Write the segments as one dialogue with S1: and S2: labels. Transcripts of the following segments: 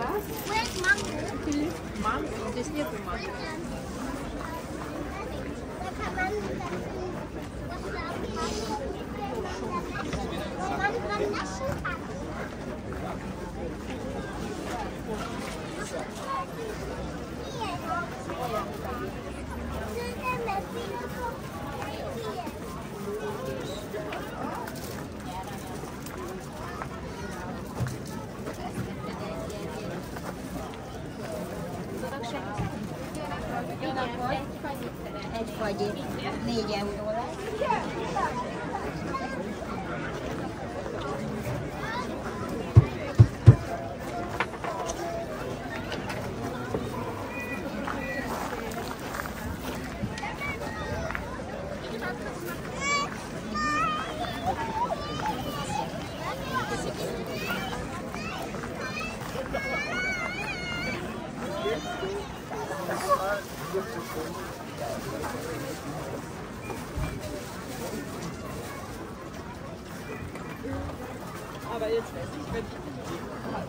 S1: Кавказ. Манго. Здесь нету манго. Thank you. Egy fagyi. négy euró lesz. Aber jetzt weiß ich, wenn ich mit dem langen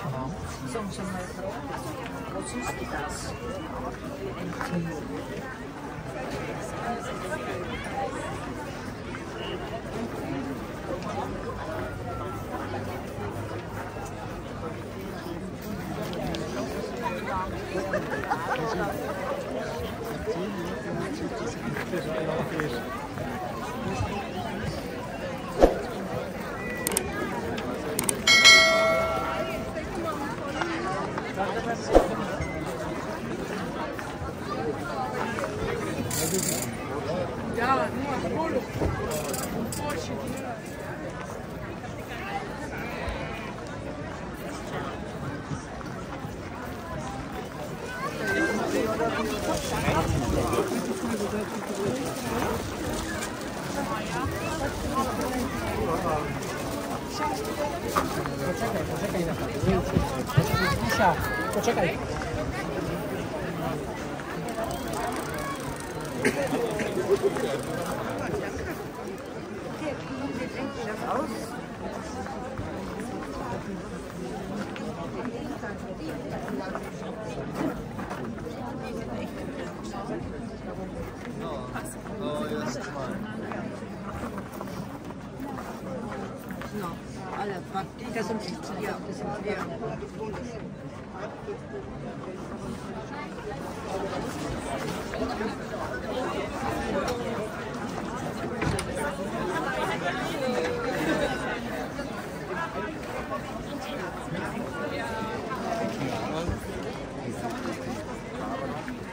S1: Schwamm, sagen Sie mal, was ist das? Ein Tier. Gracias. Poczekaj, poczekaj na chwilę. Misia, poczekaj. No, no jest fajnie. No. Das umschließt ja. Das umschließt ja.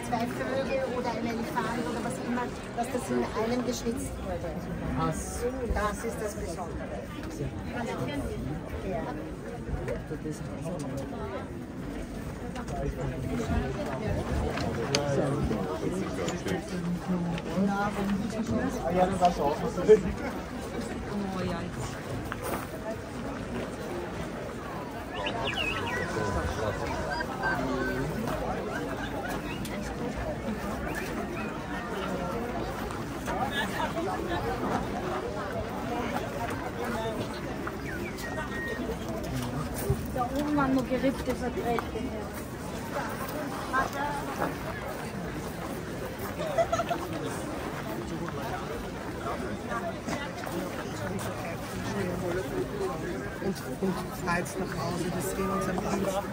S1: Zwei Vögel oder ein Elefant oder was immer, dass das in einem geschnitzt wurde. Das ist das Besondere. güzel. Ayağınız aşağı olmasın. Oo yani. Thank you. man nur gerippte Verdrähten Und, und falls nach Hause, das wir uns am Anfang.